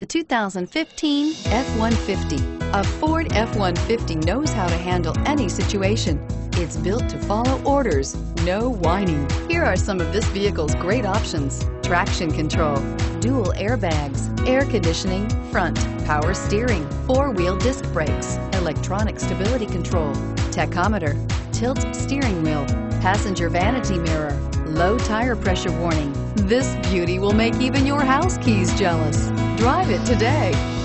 The 2015 F-150. A Ford F-150 knows how to handle any situation. It's built to follow orders, no whining. Here are some of this vehicle's great options. Traction control, dual airbags, air conditioning, front, power steering, four-wheel disc brakes, electronic stability control, tachometer, tilt steering wheel, passenger vanity mirror, low tire pressure warning. This beauty will make even your house keys jealous. Drive it today.